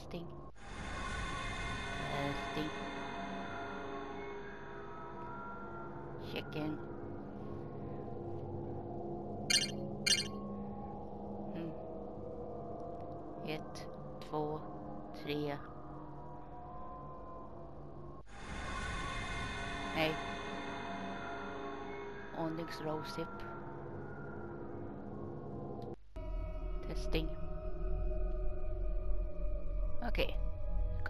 Testing. Testing. Chicken. Mm. Ett, två, tre. Nej. Onyx Rosehip. Testing.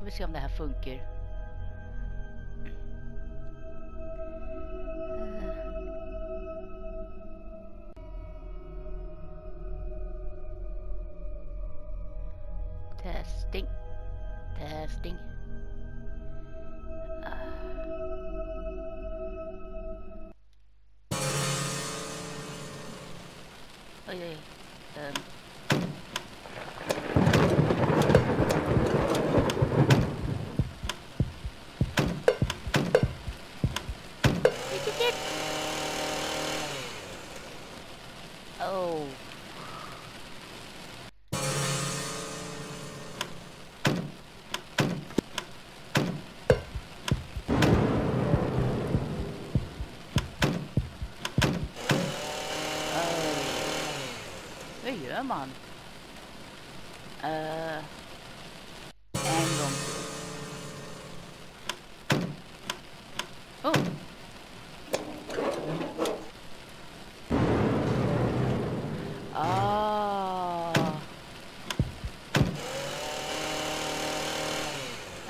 Ska vi se om det här funkar. Testing. Testing. Ah. Oj, oj, um. Oh. Hur gör man? Uh, en gång. Oh!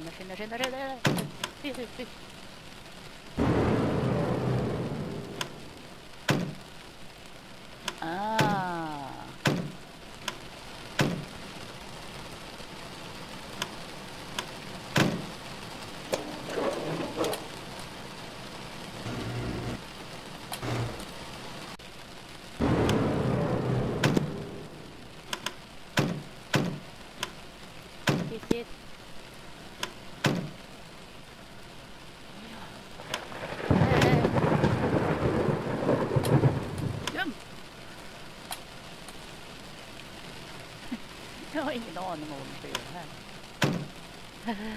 Skynda, skynda, skynda, skynda. Ah. Har ingen aning om vad jag gör här.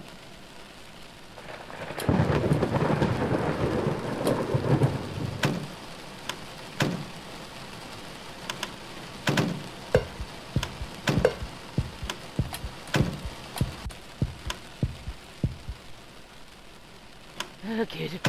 Okay.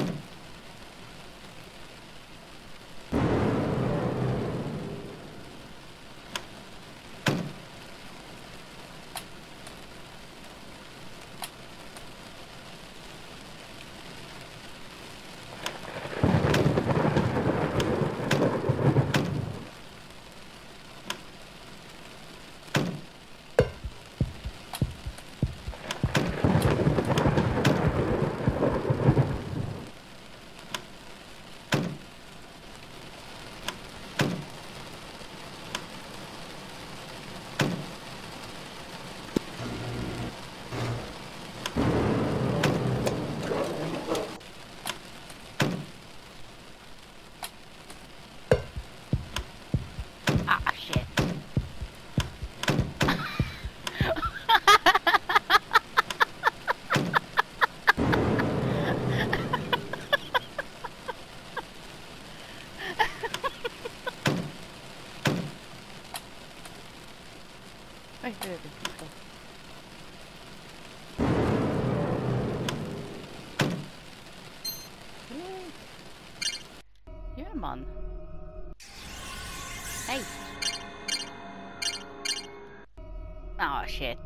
Man? Hej! Ah shit.